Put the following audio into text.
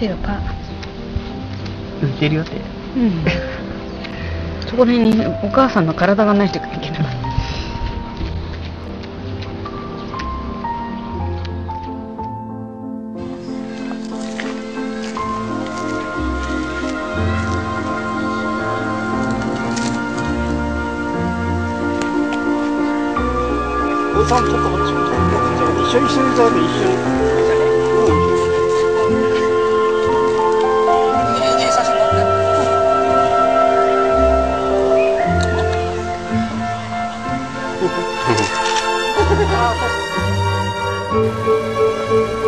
てるよって。うん。そこら辺にお母さんの体がないといけない。おじさんちょっとこっち一緒に一緒に一緒に Thank you.